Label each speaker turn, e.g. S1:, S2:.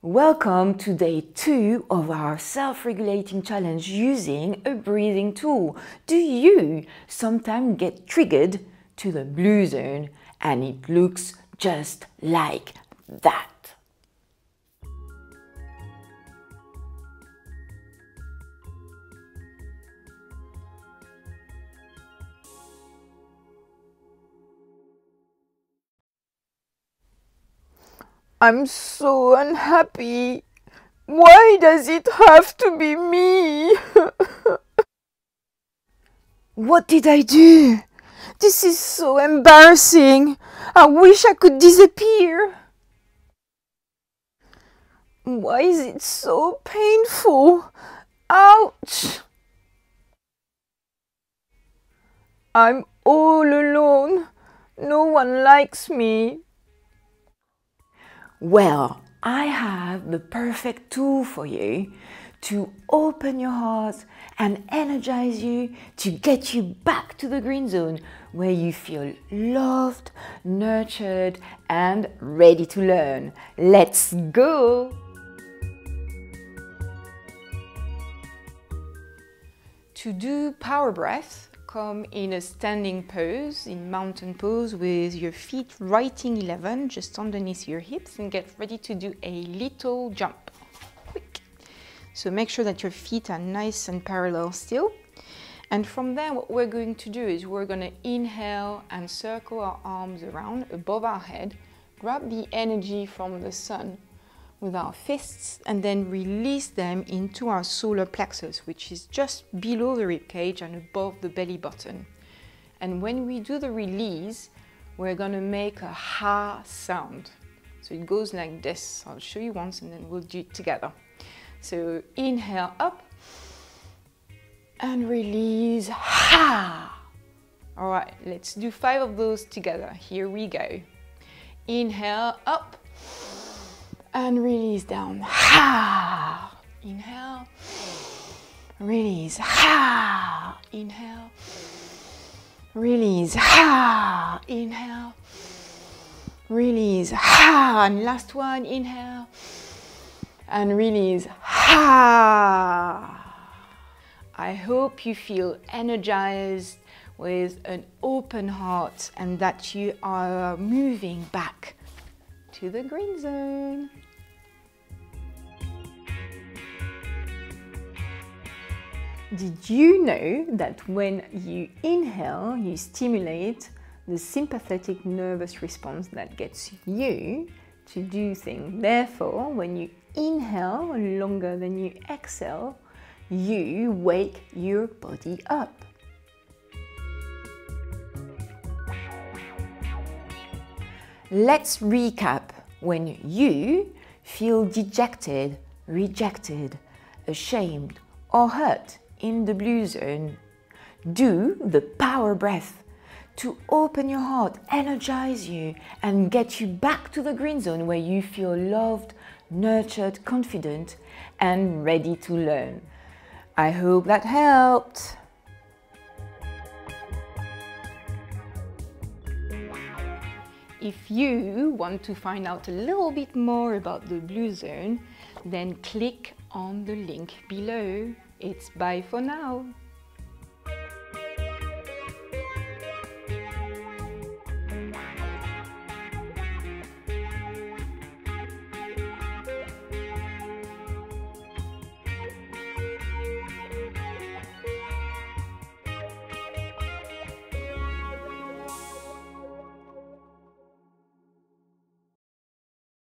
S1: Welcome to day two of our self-regulating challenge using a breathing tool. Do you sometimes get triggered to the blue zone and it looks just like that?
S2: I'm so unhappy. Why does it have to be me? what did I do? This is so embarrassing. I wish I could disappear. Why is it so painful? Ouch! I'm all alone. No one likes me.
S1: Well, I have the perfect tool for you to open your heart and energize you to get you back to the green zone where you feel loved, nurtured, and ready to learn. Let's go!
S2: To do power breath, come in a standing pose, in mountain pose with your feet writing 11 just underneath your hips and get ready to do a little jump. Quick. So make sure that your feet are nice and parallel still. And from there, what we're going to do is we're going to inhale and circle our arms around above our head, grab the energy from the sun with our fists and then release them into our solar plexus, which is just below the rib cage and above the belly button. And when we do the release, we're to make a ha sound. So it goes like this. I'll show you once and then we'll do it together. So inhale up and release ha. All right, let's do five of those together. Here we go. Inhale up and release down. Ha! Inhale. Release. Ha! Inhale. Release. Ha! Inhale. Release. Ha! And last one. Inhale. And release. Ha! I hope you feel energized with an open heart and that you are moving back to the green zone. Did you know that when you inhale, you stimulate the sympathetic nervous response that gets you to do things? Therefore, when you inhale longer than you exhale, you wake your body up. Let's recap when you feel dejected, rejected, ashamed, or hurt in the blue zone. Do the power breath to open your heart, energize you, and get you back to the green zone where you feel loved, nurtured, confident, and ready to learn. I hope that helped. If you want to find out a little bit more about the Blue Zone, then click on the link below. It's bye for now.